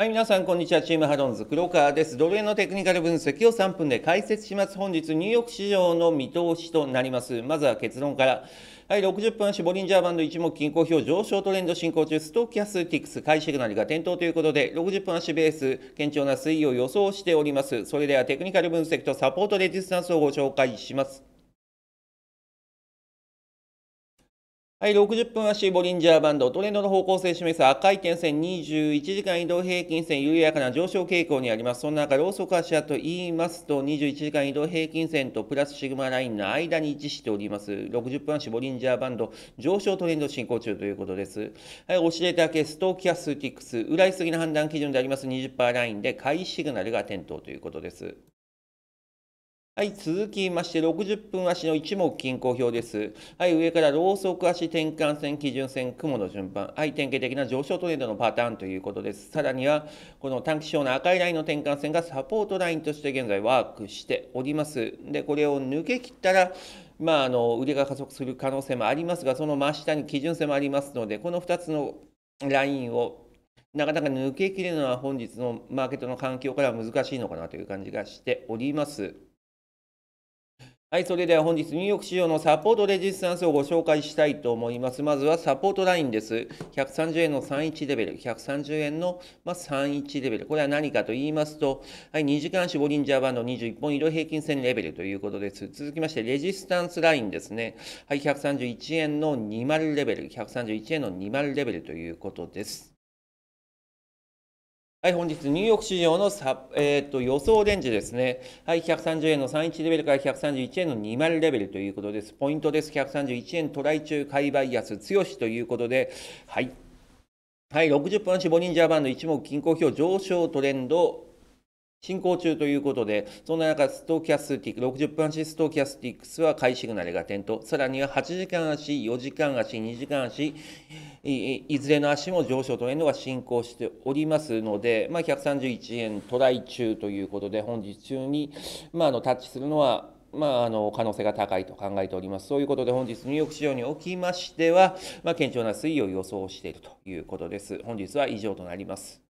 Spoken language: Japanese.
はい、皆さん、こんにちは。チームハロンズ、黒川です。ドル円のテクニカル分析を3分で解説します。本日、ニューヨーク市場の見通しとなります。まずは結論から。はい、60分足、ボリンジャーバンド一目均衡表上昇トレンド進行中、ストーキャスティックス、買いシグナルが点灯ということで、60分足ベース、堅調な推移を予想しております。それではテクニカル分析とサポートレジスタンスをご紹介します。はい、60分足ボリンジャーバンド、トレンドの方向性を示す赤い点線、21時間移動平均線、緩やかな上昇傾向にあります。その中、ローソク足と言いますと、21時間移動平均線とプラスシグマラインの間に位置しております。60分足ボリンジャーバンド、上昇トレンド進行中ということです。はい、オシレーター系ストーキャスティックス、裏いすぎな判断基準であります20%ラインで買いシグナルが点灯ということです。はい、続きまして、60分足の一目均衡表です。はい、上からローソク足転換線、基準線、雲の順番。はい、典型的な上昇トレンドのパターンということです。さらには、この短期証の赤いラインの転換線がサポートラインとして現在ワークしております。で、これを抜け切ったら、まあ、あの売りが加速する可能性もありますが、その真下に基準線もありますので、この2つのラインをなかなか抜けきれるのは本日のマーケットの環境からは難しいのかなという感じがしております。はい、それでは本日、ニューヨーク市場のサポートレジスタンスをご紹介したいと思います。まずはサポートラインです。130円の31レベル、130円の31レベル。これは何かと言いますと、はい、2時間足ボリンジャーバンド21本移動平均線レベルということです。続きまして、レジスタンスラインですね。はい、131円の20レベル、131円の20レベルということです。はい、本日、ニューヨーク市場のさ、えーと、予想レンジですね。はい、130円の31レベルから131円の20レベルということです。ポイントです。131円トライ中、買いバイアス強しということで、はい。はい、60分足ボリンジャーバンド一目均衡表上昇トレンド進行中ということで、そんな中、ストーキャスティック、60分足ストーキャスティックスは買いシグナルが点灯、さらには8時間足、4時間足、2時間足、いずれの足も上昇トレンドが進行しておりますので、まあ、131円トライ中ということで、本日中に、まあ、あのタッチするのは、まあ、あの可能性が高いと考えております。そういうことで、本日、ニューヨーク市場におきましては、まあ、堅調な推移を予想しているということです。本日は以上となります。